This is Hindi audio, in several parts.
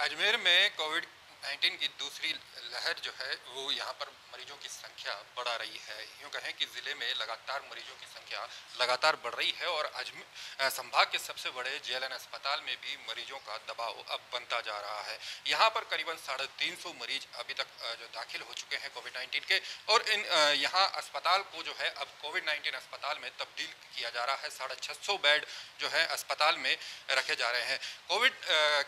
अजमेर में कोविड 19 की दूसरी लहर जो है, वो यहाँ पर मरीजों की संख्या बढ़ा रही है। यूँ कहें कि ज़िले में लगातार मरीजों की संख्या लगातार बढ़ रही है और अजमेर संभाग के सबसे बड़े जेएलएन अस्पताल में भी मरीजों का दबाव अब बनता जा रहा है। यहाँ पर करीबन साढ़े तीन सौ मरीज़ अभी तक जो दाखिल हो चुके हैं कोविड नाइन्टीन के और इन यहाँ अस्पताल को जो है, अब कोविड नाइन्टीन अस्पताल में तब्दील किया जा रहा है। साढ़े सौ बेड जो है, अस्पताल में रखे जा रहे हैं। कोविड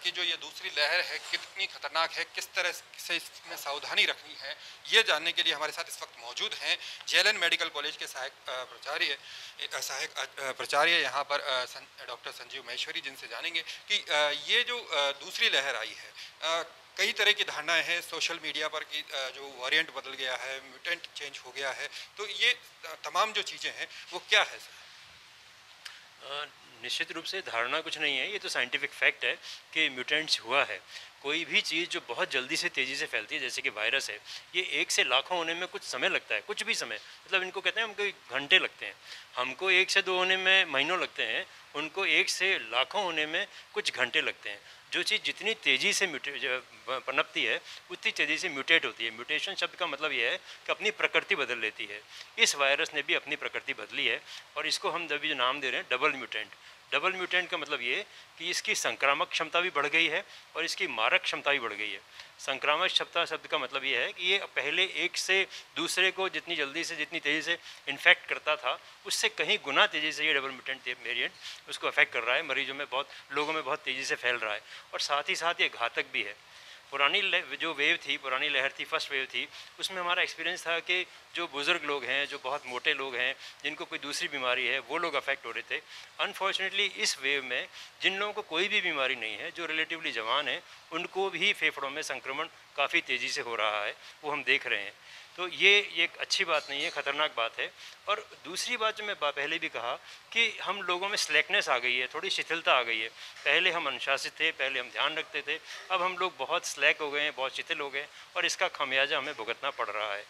की जो ये दूसरी लहर है, कितनी खतरनाक है, किस तरह से इसमें सावधानी रखनी है। ये जानने के लिए हमारे साथ इस वक्त मौजूद हैं जेएलएन मेडिकल कॉलेज के सहायक प्राचार्य सहायक प्राचार्य यहाँ पर डॉक्टर संजीव महेश्वरी जिनसे जानेंगे कि ये जो दूसरी लहर आई है कई तरह की धारणाएँ हैं सोशल मीडिया पर कि जो वेरिएंट बदल गया है, म्यूटेंट चेंज हो गया है तो ये तमाम जो चीज़ें हैं वो क्या है सर? निश्चित रूप से धारणा कुछ नहीं है, ये तो साइंटिफिक फैक्ट है कि म्यूटेंट्स हुआ है। कोई भी चीज़ जो बहुत जल्दी से तेज़ी से फैलती है, जैसे कि वायरस है, ये एक से लाखों होने में कुछ समय लगता है, कुछ भी समय। मतलब इनको कहते हैं, हमको घंटे लगते हैं। हमको एक से दो होने में महीनों लगते हैं, उनको एक से लाखों होने में कुछ घंटे लगते हैं। जो चीज़ जितनी तेज़ी से म्यूटे पनपती है, उतनी तेज़ी से म्यूटेट होती है। म्यूटेशन शब्द का मतलब यह है कि अपनी प्रकृति बदल लेती है। इस वायरस ने भी अपनी प्रकृति बदली है और इसको हम जब जो नाम दे रहे हैं, डबल म्यूटेंट। डबल म्यूटेंट का मतलब ये कि इसकी संक्रामक क्षमता भी बढ़ गई है और इसकी मारक क्षमता भी बढ़ गई है। संक्रामक क्षमता शब्द का मतलब ये है कि ये पहले एक से दूसरे को जितनी जल्दी से जितनी तेज़ी से इन्फेक्ट करता था, उससे कहीं गुना तेज़ी से ये डबल म्यूटेंट वेरियंट उसको अफेक्ट कर रहा है। मरीजों में बहुत, लोगों में बहुत तेज़ी से फैल रहा है और साथ ही साथ ये घातक भी है। पुरानी जो वेव थी, पुरानी लहर थी फ़र्स्ट वेव थी, उसमें हमारा एक्सपीरियंस था कि जो बुज़ुर्ग लोग हैं, जो बहुत मोटे लोग हैं, जिनको कोई दूसरी बीमारी है, वो लोग अफेक्ट हो रहे थे। अनफॉर्चुनेटली इस वेव में जिन लोगों को कोई भी बीमारी नहीं है, जो रिलेटिवली जवान हैं, उनको भी फेफड़ों में संक्रमण काफ़ी तेज़ी से हो रहा है, वो हम देख रहे हैं। तो ये एक अच्छी बात नहीं है, ख़तरनाक बात है। और दूसरी बात जो मैं पहले भी कहा कि हम लोगों में स्लैकनेस आ गई है, थोड़ी शिथिलता आ गई है। पहले हम अनुशासित थे, पहले हम ध्यान रखते थे, अब हम लोग बहुत स्लैक हो गए हैं, बहुत शिथिल हो गए और इसका खमियाजा हमें भुगतना पड़ रहा है।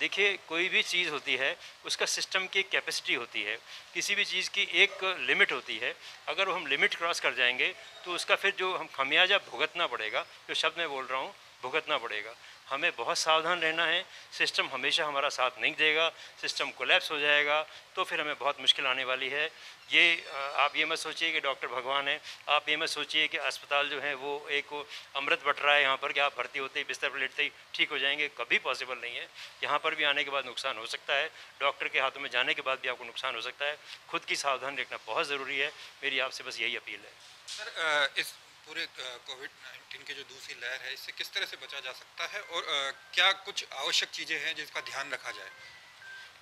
देखिए, कोई भी चीज़ होती है, उसका सिस्टम की कैपेसिटी होती है, किसी भी चीज़ की एक लिमिट होती है। अगर हम लिमिट क्रॉस कर जाएँगे तो उसका फिर जो हम खमियाजा भुगतना पड़ेगा, जो शब्द मैं बोल रहा हूँ, भुगतना पड़ेगा। हमें बहुत सावधान रहना है। सिस्टम हमेशा हमारा साथ नहीं देगा। सिस्टम कोलेप्स हो जाएगा तो फिर हमें बहुत मुश्किल आने वाली है। ये आप ये मत सोचिए कि डॉक्टर भगवान है। आप ये मत सोचिए कि अस्पताल जो है, वो एक अमृत बट रहा है यहाँ पर कि आप भर्ती होते ही, बिस्तर पर लेटते ही ठीक हो जाएँगे। कभी पॉसिबल नहीं है। यहाँ पर भी आने के बाद नुकसान हो सकता है। डॉक्टर के हाथों में जाने के बाद भी आपको नुकसान हो सकता है। खुद की सावधान रखना बहुत ज़रूरी है। मेरी आपसे बस यही अपील है। सर इस पूरे कोविड नाइन्टीन की जो दूसरी लहर है, इससे किस तरह से बचा जा सकता है और क्या कुछ आवश्यक चीज़ें हैं जिसका ध्यान रखा जाए?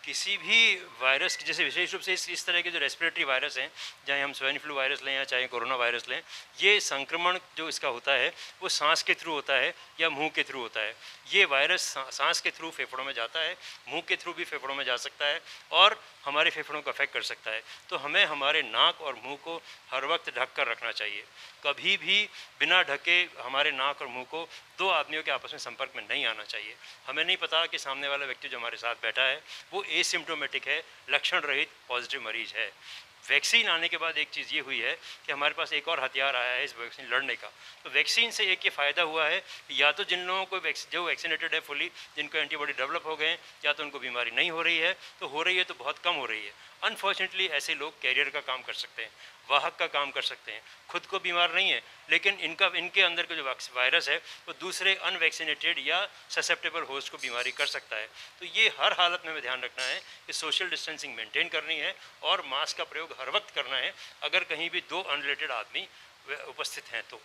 किसी भी वायरस की, जैसे विशेष रूप से इस इस तरह के जो रेस्पिरेटरी वायरस हैं, चाहे हम स्वाइन फ्लू वायरस लें या चाहे कोरोना वायरस लें, ये संक्रमण जो इसका होता है, वो सांस के थ्रू होता है या मुँह के थ्रू होता है। ये वायरस सांस के थ्रू फेफड़ों में जाता है, मुँह के थ्रू भी फेफड़ों में जा सकता है और हमारे फेफड़ों को अफेक्ट कर सकता है। तो हमें हमारे नाक और मुँह को हर वक्त ढक कर रखना चाहिए। कभी भी बिना ढके हमारे नाक और मुँह को दो आदमियों के आपस में संपर्क में नहीं आना चाहिए। हमें नहीं पता कि सामने वाला व्यक्ति जो हमारे साथ बैठा है, वो एसिम्टोमेटिक है लक्षण रहित पॉजिटिव मरीज़ है। वैक्सीन आने के बाद एक चीज़ ये हुई है कि हमारे पास एक और हथियार आया है इस वैक्सीन लड़ने का। तो वैक्सीन से एक ये फ़ायदा हुआ है या तो जिन लोगों को जो वैक्सीनेटेड है फुली जिनको एंटीबॉडी डेवलप हो गए हैं, या तो उनको बीमारी नहीं हो रही है तो हो रही है तो बहुत कम हो रही है। अनफॉर्चुनेटली ऐसे लोग कैरियर का काम कर सकते हैं। वाहक का काम कर सकते हैं। खुद को बीमार नहीं है, लेकिन इनका, इनके अंदर का जो वायरस है, वो दूसरे अनवैक्सीनेटेड या ससेप्टेबल होस्ट को बीमारी कर सकता है। तो ये हर हालत में हमें ध्यान रखना है कि सोशल डिस्टेंसिंग मेंटेन करनी है और मास्क का प्रयोग हर वक्त करना है। अगर कहीं भी दो अनरिलेटेड आदमी उपस्थित हैं तो।